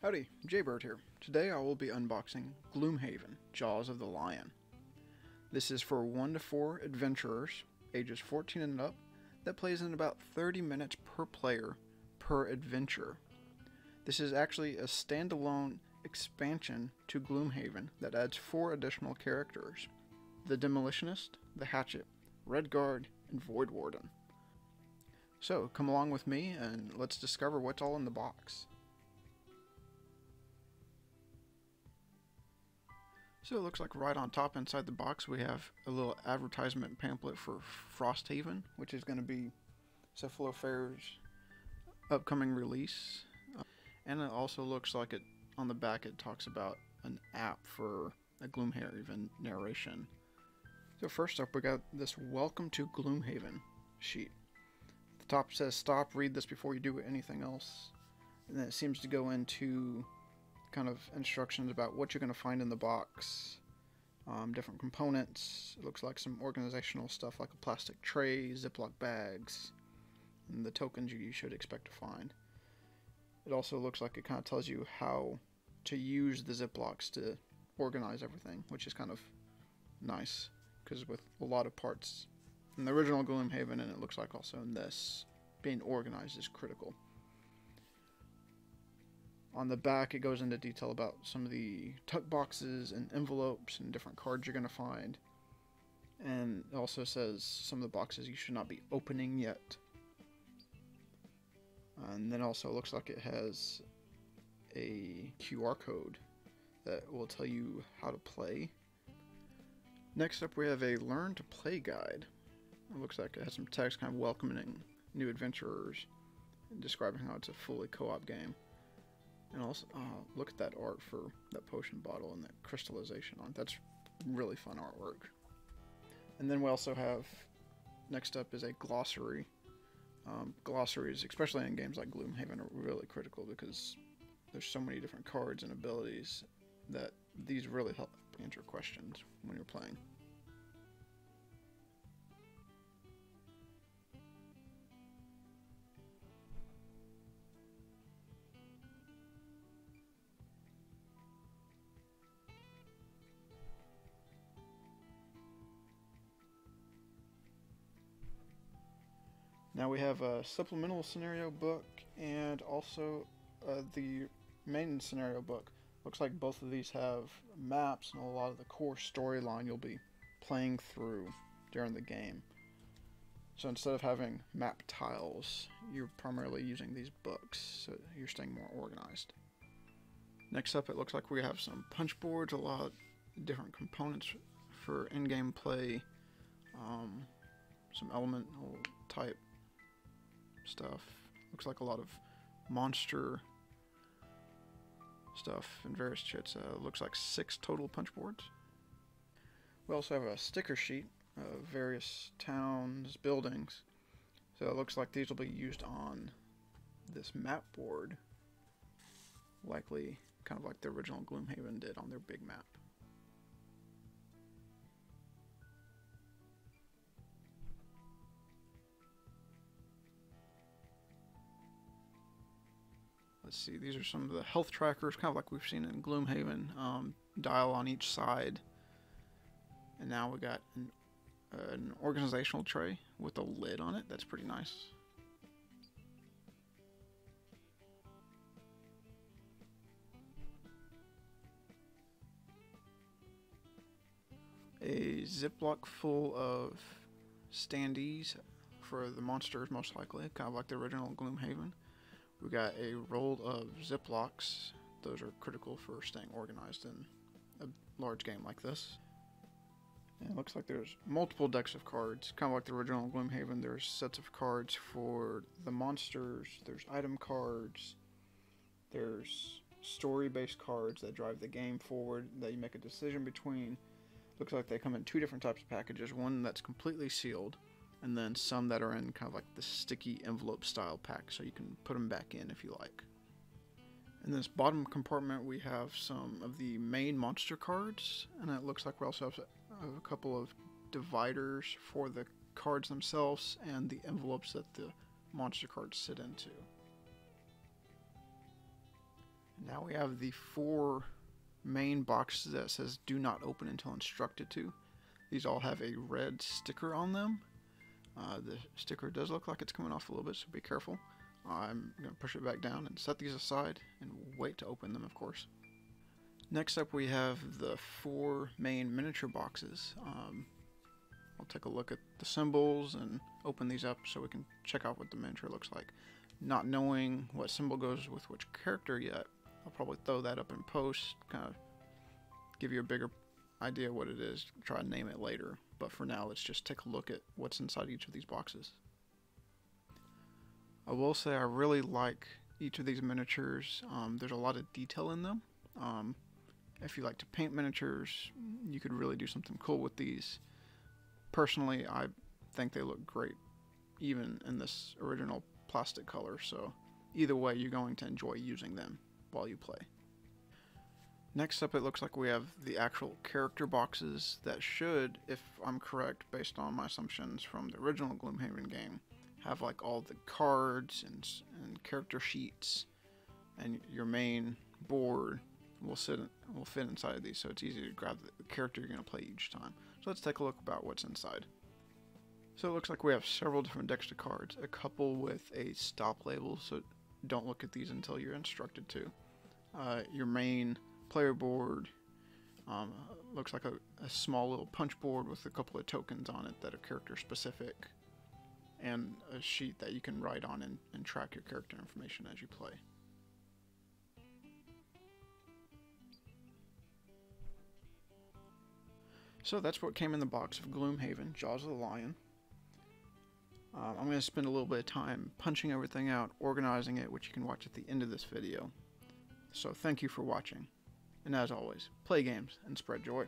Howdy, JBird here. Today I will be unboxing Gloomhaven, Jaws of the Lion. This is for 1 to 4 adventurers, ages 14 and up, that plays in about 30 minutes per player per adventure. This is actually a standalone expansion to Gloomhaven that adds 4 additional characters. The Demolitionist, the Hatchet, Red Guard, and Voidwarden. So, come along with me and let's discover what's all in the box. So it looks like right on top inside the box we have a little advertisement pamphlet for Frosthaven, which is going to be Cephalofair's upcoming release. And it also looks like it on the back it talks about an app for a Gloomhaven narration. So first up we got this Welcome to Gloomhaven sheet. The top says stop, read this before you do anything else. And then it seems to go into kind of instructions about what you're going to find in the box. Um, different components. It looks like some organizational stuff like a plastic tray, Ziploc bags, and the tokens you should expect to find. It also looks like it kind of tells you how to use the Ziplocs to organize everything, which is kind of nice because with a lot of parts in the original Gloomhaven and it looks like also in this, being organized is critical. On the back, it goes into detail about some of the tuck boxes and envelopes and different cards you're going to find. And it also says some of the boxes you should not be opening yet. And then also looks like it has a QR code that will tell you how to play. Next up, we have a Learn to Play guide. It looks like it has some text kind of welcoming new adventurers and describing how it's a fully co op game. And also, uh, look at that art for that potion bottle and that crystallization on it. That's really fun artwork. And then we also have, next up is a glossary. Um, glossaries, especially in games like Gloomhaven, are really critical because there's so many different cards and abilities that these really help answer questions when you're playing. Now we have a supplemental scenario book and also uh, the main scenario book. Looks like both of these have maps and a lot of the core storyline you'll be playing through during the game. So instead of having map tiles, you're primarily using these books, so you're staying more organized. Next up, it looks like we have some punch boards, a lot of different components for in-game play, um, some elemental type stuff. Looks like a lot of monster stuff and various chits. Uh, looks like six total punch boards. We also have a sticker sheet of various towns, buildings. So it looks like these will be used on this map board. Likely kind of like the original Gloomhaven did on their big map. Let's see, these are some of the health trackers, kind of like we've seen in Gloomhaven. Um, dial on each side. And now we got an, uh, an organizational tray with a lid on it. That's pretty nice. A Ziploc full of standees for the monsters, most likely, kind of like the original Gloomhaven. We got a roll of Ziplocs. Those are critical for staying organized in a large game like this. And it looks like there's multiple decks of cards, kind of like the original Gloomhaven. There's sets of cards for the monsters, there's item cards, there's story-based cards that drive the game forward that you make a decision between. Looks like they come in two different types of packages, one that's completely sealed, and then some that are in kind of like the sticky envelope style pack so you can put them back in if you like. In this bottom compartment we have some of the main monster cards and it looks like we also have a couple of dividers for the cards themselves and the envelopes that the monster cards sit into. Now we have the four main boxes that says do not open until instructed to. These all have a red sticker on them. Uh, the sticker does look like it's coming off a little bit, so be careful. I'm going to push it back down and set these aside and wait to open them, of course. Next up, we have the four main miniature boxes. Um, I'll take a look at the symbols and open these up so we can check out what the miniature looks like. Not knowing what symbol goes with which character yet, I'll probably throw that up in post, kind of give you a bigger idea what it is, try to name it later. But for now, let's just take a look at what's inside each of these boxes. I will say I really like each of these miniatures. Um, there's a lot of detail in them. Um, if you like to paint miniatures, you could really do something cool with these. Personally, I think they look great, even in this original plastic color, so either way, you're going to enjoy using them while you play. Next up, it looks like we have the actual character boxes that should, if I'm correct, based on my assumptions from the original Gloomhaven game, have like all the cards and, and character sheets, and your main board will sit will fit inside of these, so it's easy to grab the character you're going to play each time. So let's take a look about what's inside. So it looks like we have several different decks of cards, a couple with a stop label, so don't look at these until you're instructed to. Uh, your main player board um, looks like a, a, small little punch board with a couple of tokens on it that are character specific, and a sheet that you can write on and, and track your character information as you play. So that's what came in the box of Gloomhaven, Jaws of the Lion. Um, I'm going to spend a little bit of time punching everything out, organizing it, which you can watch at the end of this video. So thank you for watching. And as always, play games and spread joy.